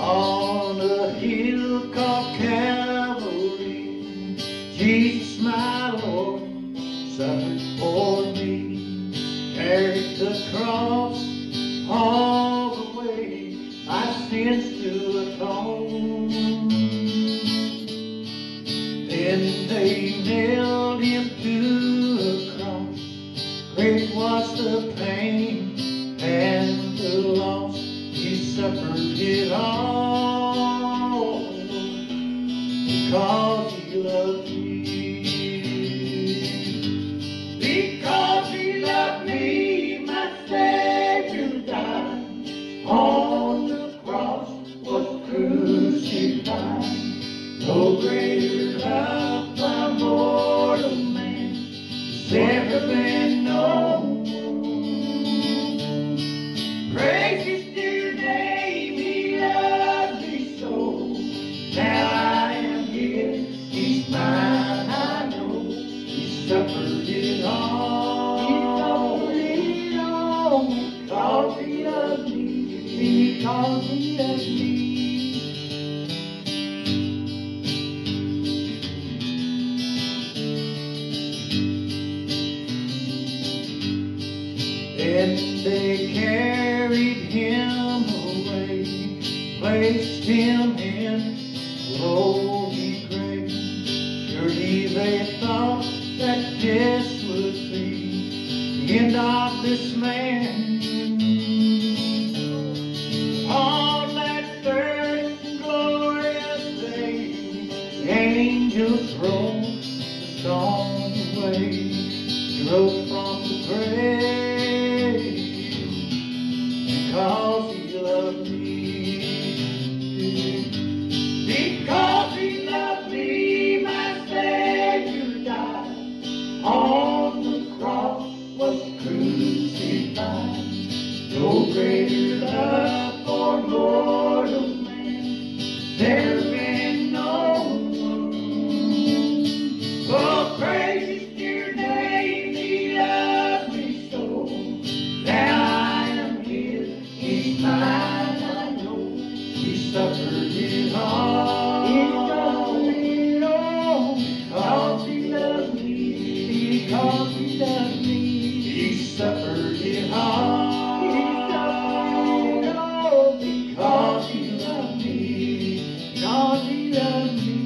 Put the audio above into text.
On a hill called Calvary, Jesus my Lord suffered for me, carried the cross all the way, my sins to atone. Then they nailed him to a cross, great was the pain and the loss, he suffered it all because he loved me. Because he loved me, my Savior died on the cross, was crucified. No greater love ever been. Praise his dear name, he me so. Now I am he's mine, I know. He suffered it all. Suffered it all because he loved me, he me. end of this man. On that third glorious day, angels rolled the song away, Rose from the grave, because he loved me. Because he loved me, my Savior died. No greater love for mortal man. There's been no one. Oh, praise your name, He the me so Now I am his, he's mine, I know. He suffered it all. He suffered it all. Because he me, because he loves me. all the love.